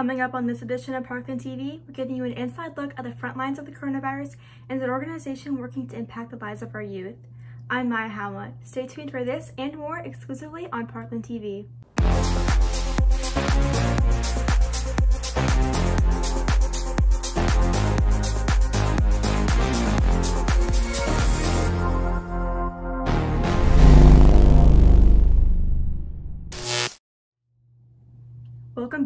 Coming up on this edition of Parkland TV, we're giving you an inside look at the front lines of the coronavirus and an organization working to impact the lives of our youth. I'm Maya Hamlet. Stay tuned for this and more exclusively on Parkland TV.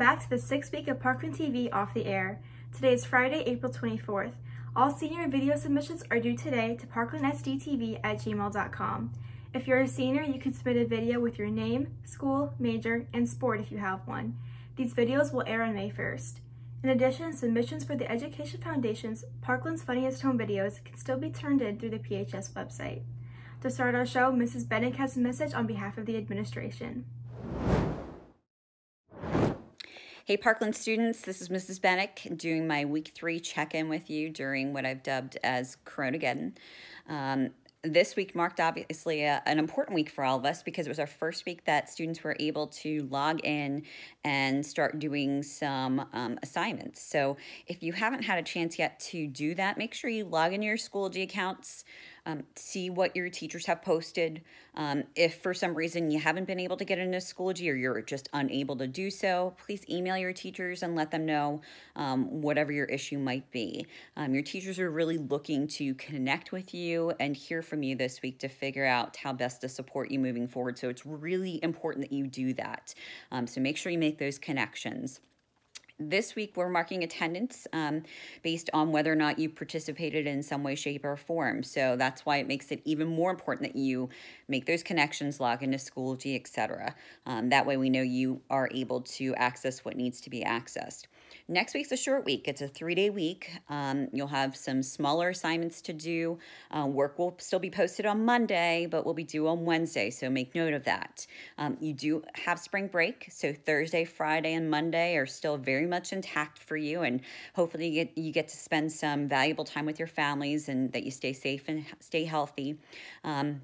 Back to the sixth week of Parkland TV Off the Air. Today is Friday, April 24th. All senior video submissions are due today to parklandsdtv at gmail.com. If you're a senior, you can submit a video with your name, school, major, and sport if you have one. These videos will air on May 1st. In addition, submissions for the Education Foundation's Parkland's Funniest Home Videos can still be turned in through the PHS website. To start our show, Mrs. Bennett has a message on behalf of the administration. Hey Parkland students, this is Mrs. Bennick doing my week three check-in with you during what I've dubbed as Coronageddon. Um, this week marked obviously a, an important week for all of us because it was our first week that students were able to log in and start doing some um, assignments. So if you haven't had a chance yet to do that, make sure you log in your Schoology accounts, um, see what your teachers have posted. Um, if for some reason you haven't been able to get into Schoology or you're just unable to do so, please email your teachers and let them know um, whatever your issue might be. Um, your teachers are really looking to connect with you and hear from you this week to figure out how best to support you moving forward. So it's really important that you do that. Um, so make sure you make those connections. This week, we're marking attendance um, based on whether or not you participated in some way, shape, or form. So that's why it makes it even more important that you make those connections, log into Schoology, etc. Um, that way, we know you are able to access what needs to be accessed. Next week's a short week. It's a three-day week. Um, you'll have some smaller assignments to do. Uh, work will still be posted on Monday, but will be due on Wednesday, so make note of that. Um, you do have spring break, so Thursday, Friday, and Monday are still very much intact for you, and hopefully you get, you get to spend some valuable time with your families and that you stay safe and stay healthy. Um,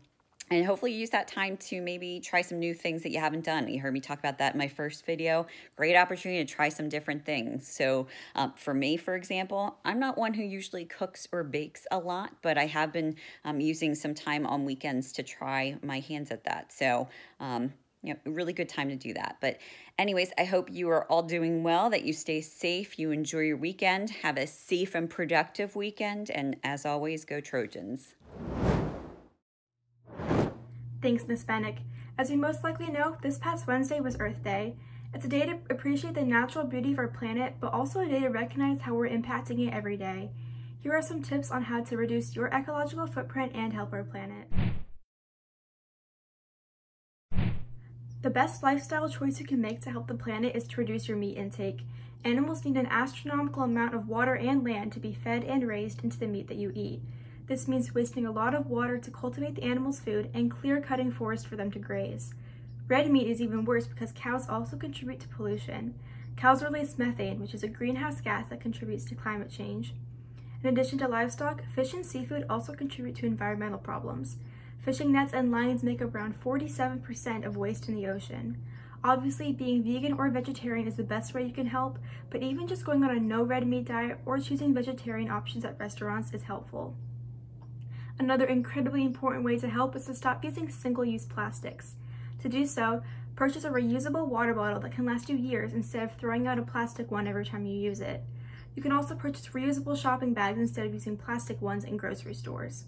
and hopefully you use that time to maybe try some new things that you haven't done. You heard me talk about that in my first video. Great opportunity to try some different things. So um, for me, for example, I'm not one who usually cooks or bakes a lot, but I have been um, using some time on weekends to try my hands at that. So um, you know, really good time to do that. But anyways, I hope you are all doing well, that you stay safe, you enjoy your weekend, have a safe and productive weekend, and as always, go Trojans. Thanks, Miss Bennick. As you most likely know, this past Wednesday was Earth Day. It's a day to appreciate the natural beauty of our planet, but also a day to recognize how we're impacting it every day. Here are some tips on how to reduce your ecological footprint and help our planet. The best lifestyle choice you can make to help the planet is to reduce your meat intake. Animals need an astronomical amount of water and land to be fed and raised into the meat that you eat. This means wasting a lot of water to cultivate the animal's food and clear cutting forest for them to graze. Red meat is even worse because cows also contribute to pollution. Cows release methane, which is a greenhouse gas that contributes to climate change. In addition to livestock, fish and seafood also contribute to environmental problems. Fishing nets and lines make up around 47% of waste in the ocean. Obviously, being vegan or vegetarian is the best way you can help, but even just going on a no red meat diet or choosing vegetarian options at restaurants is helpful. Another incredibly important way to help is to stop using single-use plastics. To do so, purchase a reusable water bottle that can last you years instead of throwing out a plastic one every time you use it. You can also purchase reusable shopping bags instead of using plastic ones in grocery stores.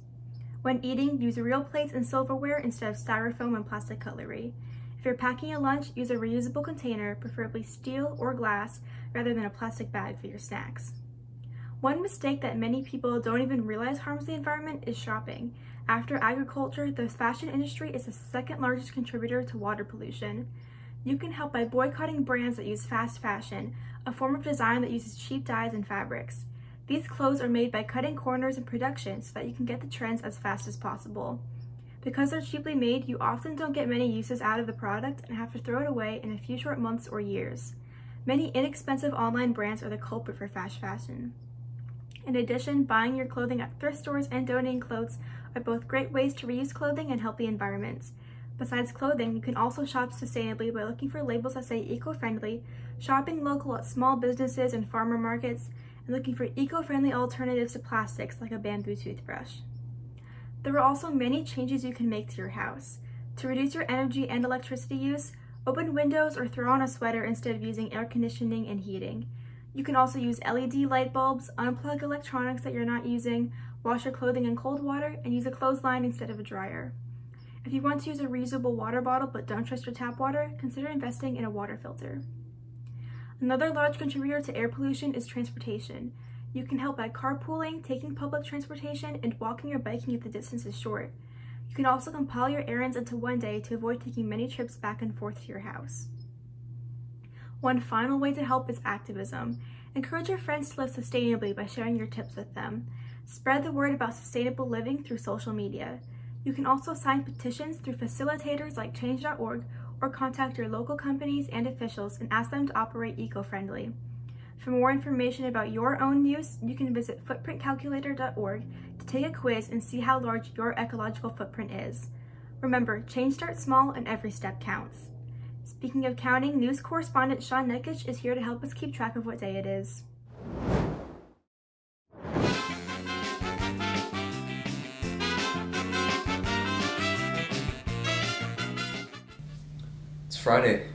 When eating, use real plates and silverware instead of styrofoam and plastic cutlery. If you're packing a lunch, use a reusable container, preferably steel or glass, rather than a plastic bag for your snacks. One mistake that many people don't even realize harms the environment is shopping. After agriculture, the fashion industry is the second largest contributor to water pollution. You can help by boycotting brands that use fast fashion, a form of design that uses cheap dyes and fabrics. These clothes are made by cutting corners in production so that you can get the trends as fast as possible. Because they're cheaply made, you often don't get many uses out of the product and have to throw it away in a few short months or years. Many inexpensive online brands are the culprit for fast fashion. In addition, buying your clothing at thrift stores and donating clothes are both great ways to reuse clothing and help the environment. Besides clothing, you can also shop sustainably by looking for labels that say eco-friendly, shopping local at small businesses and farmer markets, and looking for eco-friendly alternatives to plastics like a bamboo toothbrush. There are also many changes you can make to your house. To reduce your energy and electricity use, open windows or throw on a sweater instead of using air conditioning and heating. You can also use LED light bulbs, unplug electronics that you're not using, wash your clothing in cold water, and use a clothesline instead of a dryer. If you want to use a reusable water bottle but don't trust your tap water, consider investing in a water filter. Another large contributor to air pollution is transportation. You can help by carpooling, taking public transportation, and walking or biking if the distance is short. You can also compile your errands into one day to avoid taking many trips back and forth to your house. One final way to help is activism. Encourage your friends to live sustainably by sharing your tips with them. Spread the word about sustainable living through social media. You can also sign petitions through facilitators like change.org or contact your local companies and officials and ask them to operate eco-friendly. For more information about your own use, you can visit footprintcalculator.org to take a quiz and see how large your ecological footprint is. Remember, change starts small and every step counts. Speaking of counting, news correspondent Sean Nikic is here to help us keep track of what day it is. it is. Friday.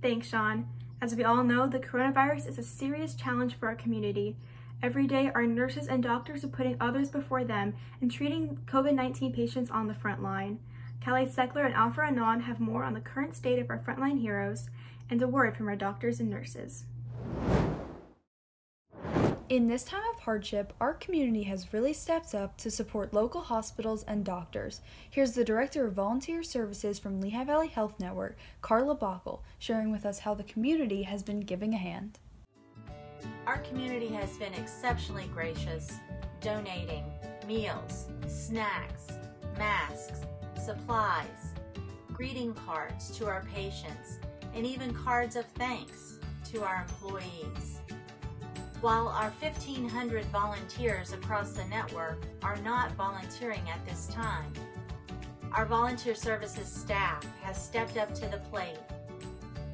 Thanks, Sean. As we all know, the coronavirus is a serious challenge for our community. Every day, our nurses and doctors are putting others before them and treating COVID-19 patients on the front line. Callie Seckler and Alfred Anon have more on the current state of our frontline heroes and a word from our doctors and nurses. In this time of hardship, our community has really stepped up to support local hospitals and doctors. Here's the Director of Volunteer Services from Lehigh Valley Health Network, Carla Bockel, sharing with us how the community has been giving a hand. Our community has been exceptionally gracious, donating meals, snacks, masks, supplies, greeting cards to our patients, and even cards of thanks to our employees. While our 1,500 volunteers across the network are not volunteering at this time, our volunteer services staff has stepped up to the plate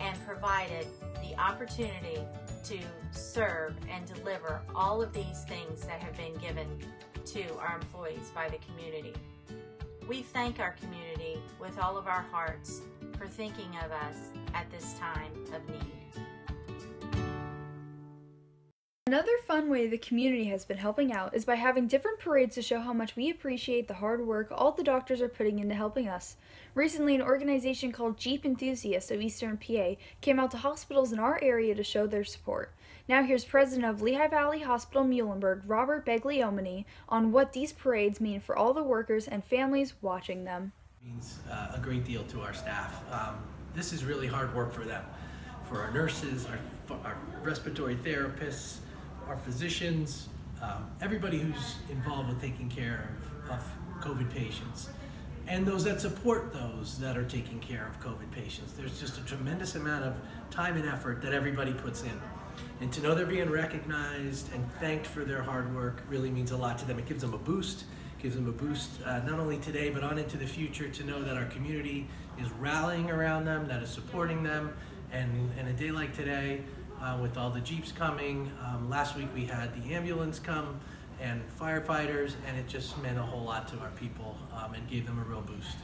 and provided the opportunity to serve and deliver all of these things that have been given to our employees by the community. We thank our community with all of our hearts for thinking of us at this time of need. Another fun way the community has been helping out is by having different parades to show how much we appreciate the hard work all the doctors are putting into helping us. Recently, an organization called Jeep Enthusiasts of Eastern PA came out to hospitals in our area to show their support. Now here's President of Lehigh Valley Hospital Muhlenberg, Robert Begliomini, on what these parades mean for all the workers and families watching them. It means uh, a great deal to our staff. Um, this is really hard work for them, for our nurses, our, our respiratory therapists, our physicians, um, everybody who's involved with taking care of, of COVID patients, and those that support those that are taking care of COVID patients. There's just a tremendous amount of time and effort that everybody puts in. And to know they're being recognized and thanked for their hard work really means a lot to them. It gives them a boost, gives them a boost uh, not only today but on into the future to know that our community is rallying around them, that is supporting them. And, and a day like today, uh, with all the Jeeps coming. Um, last week we had the ambulance come and firefighters, and it just meant a whole lot to our people um, and gave them a real boost.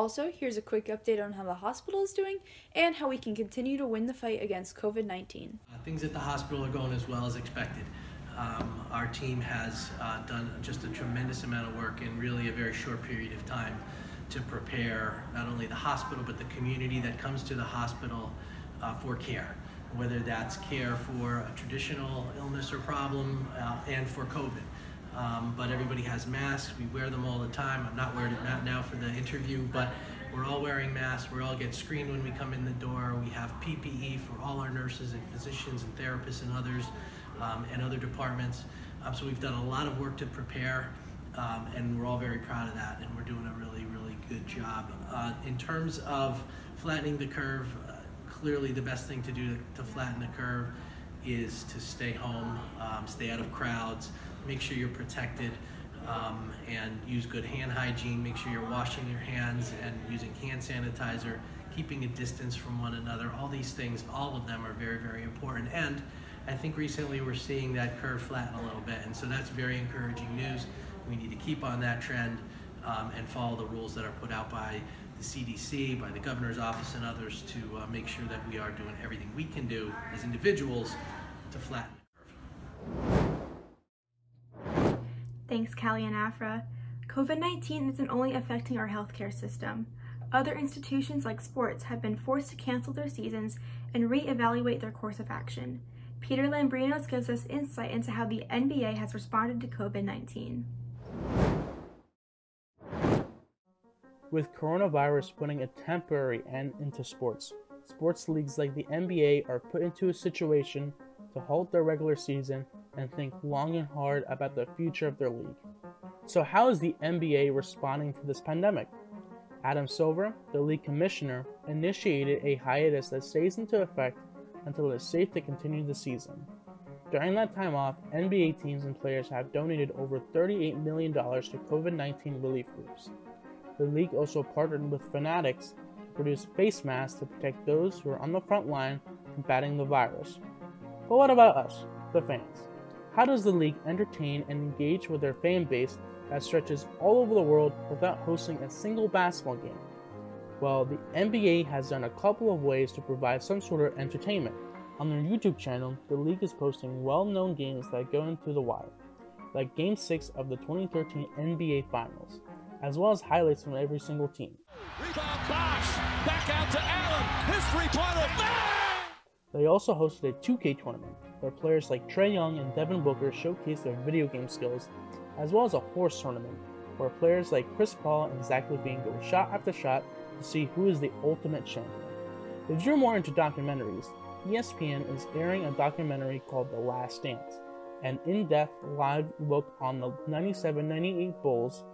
Also, here's a quick update on how the hospital is doing and how we can continue to win the fight against COVID 19. Uh, things at the hospital are going as well as expected. Um, our team has uh, done just a tremendous amount of work in really a very short period of time to prepare not only the hospital but the community that comes to the hospital uh, for care, whether that's care for a traditional illness or problem uh, and for COVID. Um, but everybody has masks. We wear them all the time. I'm not wearing it now for the interview, but we're all wearing masks. We all get screened when we come in the door. We have PPE for all our nurses and physicians and therapists and others. um, and other departments. Um, so we've done a lot of work to prepare, um, and we're all very proud of that, and we're doing a really, really good job. Uh, in terms of flattening the curve, uh, clearly the best thing to do to, to, flatten the curve is to stay home, um, stay out of crowds, make sure you're protected. Um, and use good hand hygiene. Make sure you're washing your hands and using hand sanitizer, keeping a distance from one another. All these things, all of them are very, very important. And I think recently we're seeing that curve flatten a little bit, and so that's very encouraging news. We need to keep on that trend um, and follow the rules that are put out by the CDC, by the governor's office, and others to uh, make sure that we are doing everything we can do as individuals to flatten the curve. Thanks, Callie and Afra. COVID 19 isn't only affecting our healthcare system. Other institutions like sports have been forced to cancel their seasons and re-evaluate their course of action. Peter Lambrinos gives us insight into how the NBA has responded to COVID-19. With coronavirus putting a temporary end into sports, sports leagues like the NBA are put into a situation to halt their regular season and think long and hard about the future of their league. So, how is the NBA responding to this pandemic? Adam Silver, the league commissioner, initiated a hiatus that stays into effect until it is safe to continue the season. During that time off, NBA teams and players have donated over $38 million to COVID 19 relief groups. The league also partnered with Fanatics to produce face masks to protect those who are on the front line combating the virus. But what about us, the fans? How does the league entertain and engage with their fan base that stretches all over the world without hosting a single basketball game? Well, the NBA has done a couple of ways to provide some sort of entertainment. On their YouTube channel, the league is posting well known games that go into the wire, like Game 6 of the 2013 NBA Finals, as well as highlights from every single team. Rebound Bosh! Back out to Allen! His three pointer! They also hosted a 2K tournament where players like Trae Young and Devin Booker showcased their video game skills, as well as a horse tournament where players like Chris Paul and Zach LaVine go shot after shot to see who is the ultimate champion. If you're more into documentaries, ESPN is airing a documentary called The Last Dance, an in depth live look on the 97 98 Bulls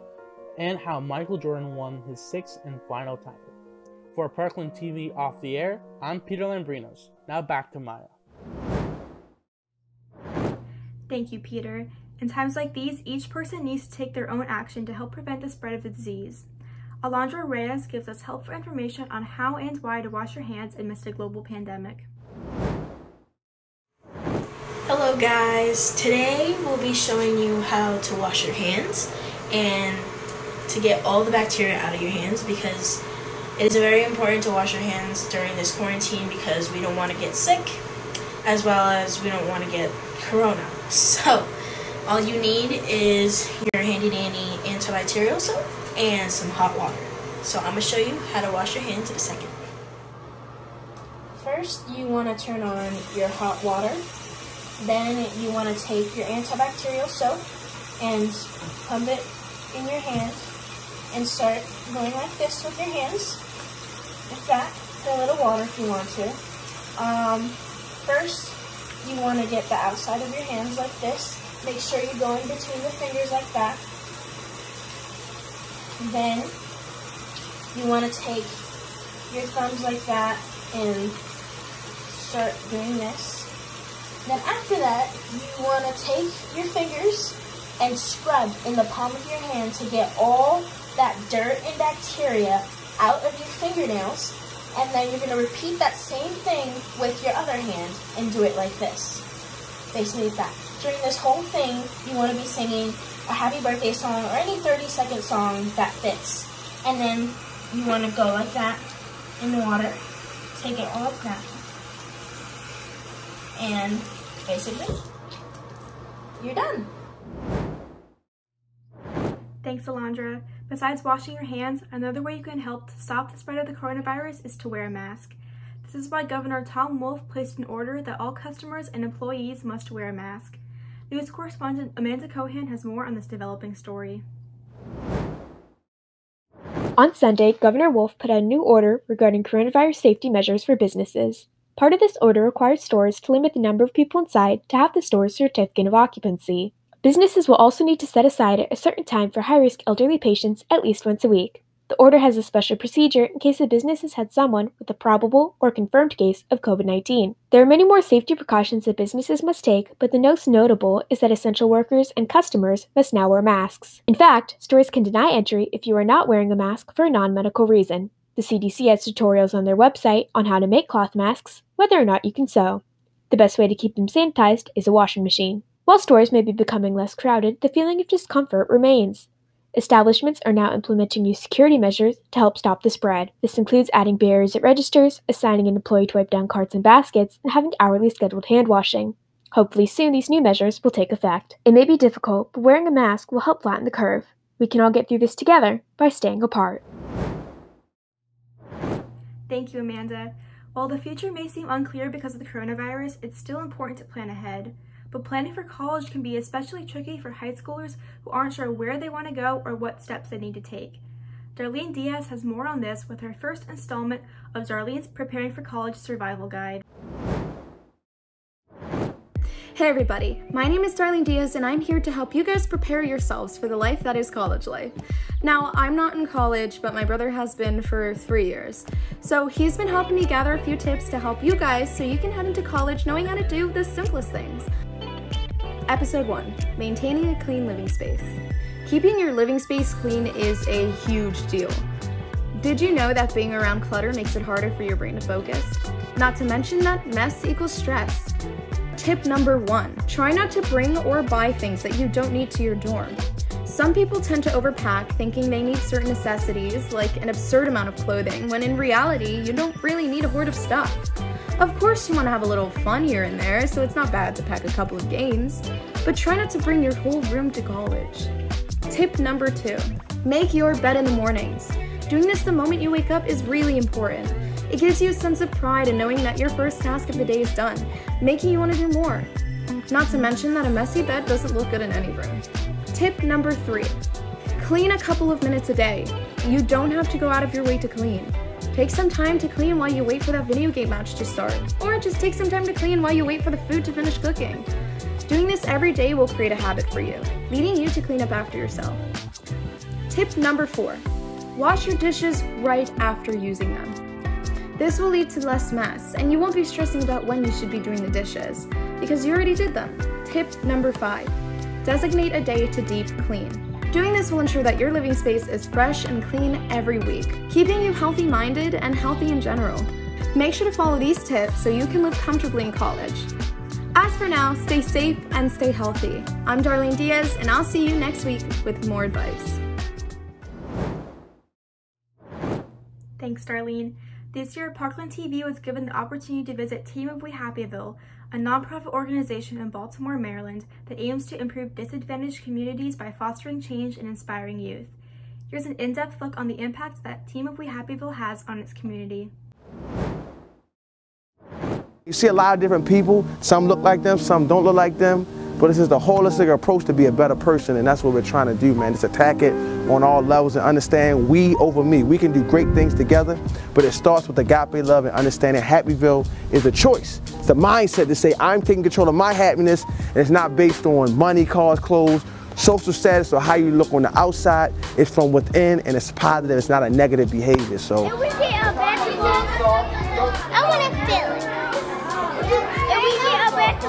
and how Michael Jordan won his sixth and final title. For Parkland TV Off the Air, I'm Peter Lambrinos. Now back to Maya. Thank you, Peter. In times like these, each person needs to take their own action to help prevent the spread of the disease. Alondra Reyes gives us helpful information on how and why to wash your hands amidst a global pandemic. Hello guys, today we'll be showing you how to wash your hands and to get all the bacteria out of your hands because it is very important to wash your hands during this quarantine because we don't want to get sick as well as we don't want to get corona. So, all you need is your handy dandy antibacterial soap and some hot water. So I'm going to show you how to wash your hands in a second. First, you want to turn on your hot water. Then you want to take your antibacterial soap and pump it in your hand and start going like this with your hands. Like that. A little water if you want to. Um, first, you want to get the outside of your hands like this. Make sure you go in between the fingers like that. Then you want to take your thumbs like that and start doing this. Then after that, you want to take your fingers and scrub in the palm of your hand to get all that dirt and bacteria out of your fingernails. And then you're going to repeat that same thing with your other hand and do it like this, facing it back. During this whole thing, you want to be singing a happy birthday song or any 30 second song that fits. And then you want to go like that in the water, take it all down. And basically, you're done. Thanks, Alondra. Besides washing your hands, another way you can help to stop the spread of the coronavirus is to wear a mask. This is why Governor Tom Wolf placed an order that all customers and employees must wear a mask. News correspondent Amanda Cohan has more on this developing story. On Sunday, Governor Wolf put out a new order regarding coronavirus safety measures for businesses. Part of this order requires stores to limit the number of people inside to have the store's certificate of occupancy. Businesses will also need to set aside a certain time for high risk elderly patients at least once a week. The order has a special procedure in case a business has had someone with a probable or confirmed case of COVID 19. There are many more safety precautions that businesses must take, but the most notable is that essential workers and customers must now wear masks. In fact, stores can deny entry if you are not wearing a mask for a non medical reason. The CDC has tutorials on their website on how to make cloth masks, whether or not you can sew. The best way to keep them sanitized is a washing machine. While stores may be becoming less crowded, the feeling of discomfort remains. Establishments are now implementing new security measures to help stop the spread. This includes adding barriers at registers, assigning an employee to wipe down carts and baskets, and having hourly scheduled hand washing. Hopefully, soon these new measures will take effect. It may be difficult, but wearing a mask will help flatten the curve. We can all get through this together by staying apart. Thank you, Amanda. While the future may seem unclear because of the coronavirus, it's still important to plan ahead but planning for college can be especially tricky for high schoolers who aren't sure where they want to go or what steps they need to take. Darlene Diaz has more on this with her first installment of Darlene's Preparing for College Survival Guide. Hey everybody, my name is Darlene Diaz and I'm here to help you guys prepare yourselves for the life that is college life. Now, I'm not in college, but my brother has been for three years. So he's been helping me gather a few tips to help you guys so you can head into college knowing how to do the simplest things. Episode 1 Maintaining a Clean Living Space. Keeping your living space clean is a huge deal. Did you know that being around clutter makes it harder for your brain to focus? Not to mention that mess equals stress. Tip number one try not to bring or buy things that you don't need to your dorm. Some people tend to overpack thinking they need certain necessities, like an absurd amount of clothing, when in reality, you don't really need a hoard of stuff. Of course, you want to have a little fun here and there, so it's not bad to pack a couple of games, but try not to bring your whole room to college. Tip number two make your bed in the mornings. Doing this the moment you wake up is really important. It gives you a sense of pride in knowing that your first task of the day is done, making you want to do more. Not to mention that a messy bed doesn't look good in any room. Tip number three clean a couple of minutes a day. You don't have to go out of your way to clean. Take some time to clean while you wait for that video game match to start, or just take some time to clean while you wait for the food to finish cooking. Doing this every day will create a habit for you, leading you to clean up after yourself. Tip number four wash your dishes right after using them. This will lead to less mess, and you won't be stressing about when you should be doing the dishes, because you already did them. Tip number five designate a day to deep clean. Doing this will ensure that your living space is fresh and clean every week, keeping you healthy minded and healthy in general. Make sure to follow these tips so you can live comfortably in college. As for now, stay safe and stay healthy. I'm Darlene Diaz, and I'll see you next week with more advice. Thanks, Darlene. This year, Parkland TV was given the opportunity to visit Team of We Happyville, a nonprofit organization in Baltimore, Maryland that aims to improve disadvantaged communities by fostering change and inspiring youth. Here's an in-depth look on the impact that Team of We Happyville has on its community. You see a lot of different people. Some look like them, some don't look like them. But it's just a holistic approach to be a better person, and that's what we're trying to do, man. Just attack it on all levels and understand we over me. We can do great things together, but it starts with agape love and understanding Happyville is a choice. It's a mindset to say I'm taking control of my happiness, and it's not based on money, cars, clothes, social status, or how you look on the outside. It's from within, and it's positive. It's not a negative behavior. So. i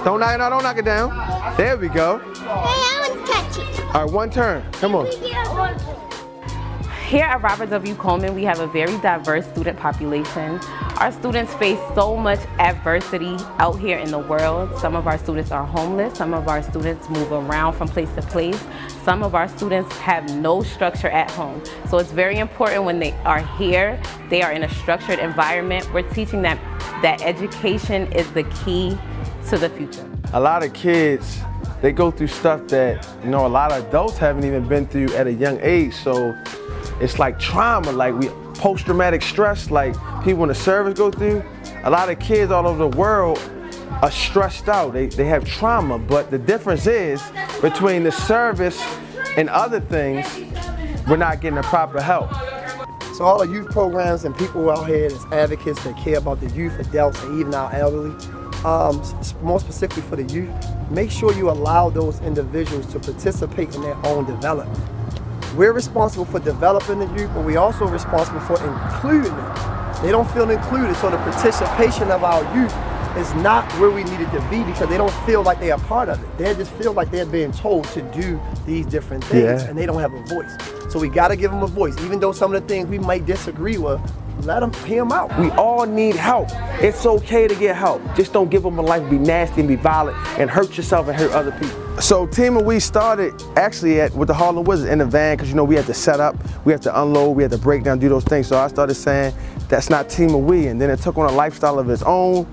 Don't knock it out, don't knock it down. There we go. Hey, I want to touch it. All right, one turn. Come on. Here at Robert W. Coleman, we have a very diverse student population. Our students face so much adversity out here in the world. Some of our students are homeless. Some of our students move around from place to place. Some of our students have no structure at home. So it's very important when they are here, they are in a structured environment. We're teaching them that education is the key to the future. A lot of kids, they go through stuff that, you know, a lot of adults haven't even been through at a young age. So it's like trauma, like we post-traumatic stress, like people in the service go through. A lot of kids all over the world are stressed out. They, they have trauma, but the difference is between the service and other things, we're not getting the proper help. So all the youth programs and people out here as advocates that care about the youth, adults, and even our elderly, um, more specifically for the youth, make sure you allow those individuals to participate in their own development. We're responsible for developing the youth, but we're also responsible for including them. They don't feel included, so the participation of our youth is not where we needed to be because they don't feel like they are part of it. They just feel like they're being told to do these different things yeah. and they don't have a voice. So we got to give them a voice, even though some of the things we might disagree with. Let them hear them out. We all need help. It's okay to get help. Just don't give them a life, be nasty and be violent and hurt yourself and hurt other people. So Team of We started actually at with the Harlem Wizards in the van because you know we had to set up, we had to unload, we had to break down, do those things. So I started saying that's not Team of We, and then it took on a lifestyle of its own.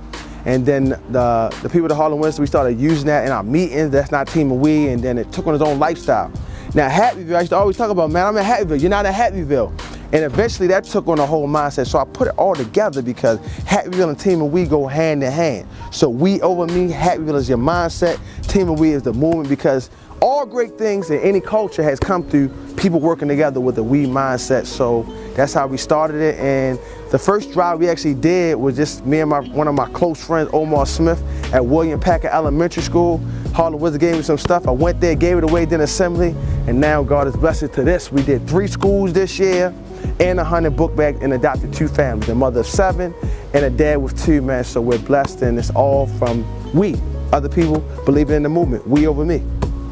And then the, the people at Harlem Wizards, we started using that in our meetings. That's not Team of We, and then it took on its own lifestyle. Now Happyville, I used to always talk about, man, I'm in Happyville. You're not in Happyville. And eventually that took on a whole mindset. So I put it all together because Happyville and Team of We go hand in hand. So we over me, Happyville is your mindset, Team of We is the movement because all great things in any culture has come through people working together with a we mindset. So that's how we started it. And the first drive we actually did was just me and my one of my close friends, Omar Smith, at William Paca Elementary School. Harlem Wizard gave me some stuff. I went there, gave it away, did assembly, and now God is blessed to this. We did three schools this year and a hundred book bags and adopted two families, a mother of seven and a dad with two, man. So we're blessed and it's all from we, other people believing in the movement, we over me.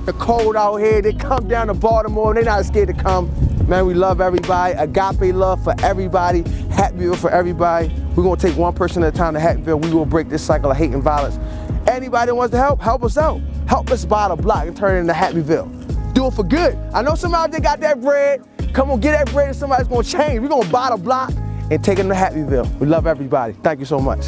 The cold out here, they come down to Baltimore, and they're not scared to come. Man, we love everybody, agape love for everybody, Happyville for everybody. We're gonna take one person at a time to Happyville. We will break this cycle of hate and violence. Anybody that wants to help, help us out. Help us buy the block and turn it into Happyville. Do it for good. I know somebody out there got that bread, Come on, get that bread and somebody's gonna change. We're gonna buy the block and take it to Happyville. We love everybody. Thank you so much.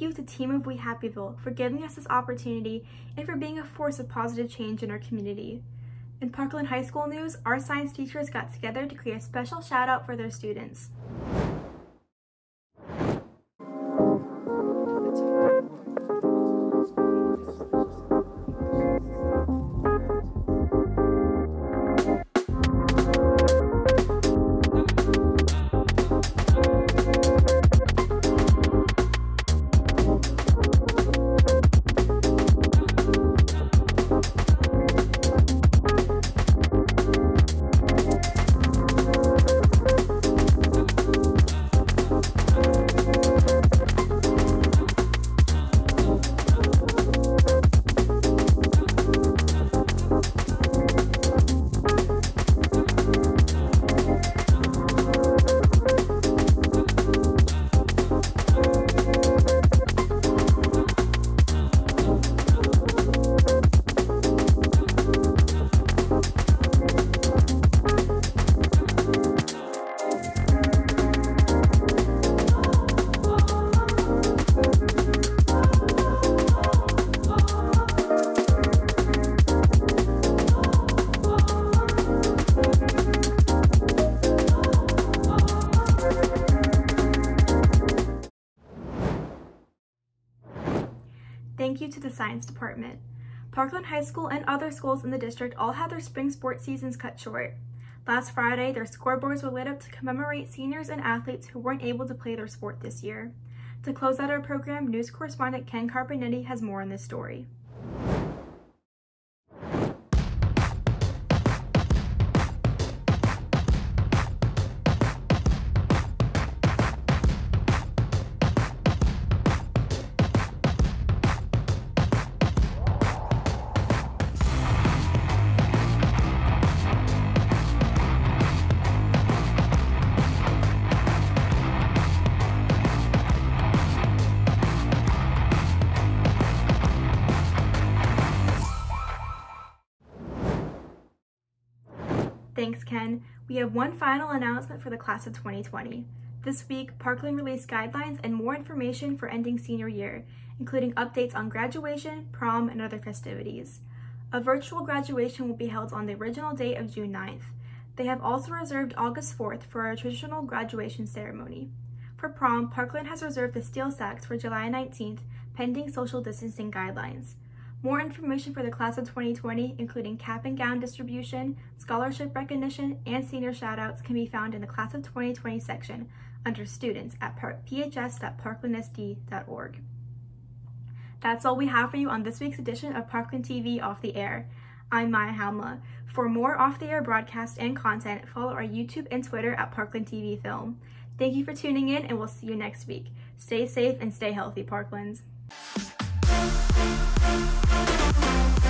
Thank you to Team of We Happyville for giving us this opportunity and for being a force of positive change in our community. In Parkland High School news, our science teachers got together to create a special shout out for their students. Science Department. Parkland High School and other schools in the district all had their spring sports seasons cut short. Last Friday, their scoreboards were lit up to commemorate seniors and athletes who weren't able to play their sport this year. To close out our program, news correspondent Ken Carbonetti has more on this story. Thanks, Ken. We have one final announcement for the class of 2020. This week, Parkland released guidelines and more information for ending senior year, including updates on graduation, prom, and other festivities. A virtual graduation will be held on the original date of June 9th. They have also reserved August 4th for a traditional graduation ceremony. For prom, Parkland has reserved the SteelStacks for July 19th, pending social distancing guidelines. More information for the class of 2020, including cap and gown distribution, scholarship recognition, and senior shoutouts, can be found in the class of 2020 section under students at phs.parklandsd.org. That's all we have for you on this week's edition of Parkland TV Off the Air. I'm Maya Halma. For more off the air broadcasts and content, follow our YouTube and Twitter at Parkland TV Film. Thank you for tuning in, and we'll see you next week. Stay safe and stay healthy, Parklands. Thank you.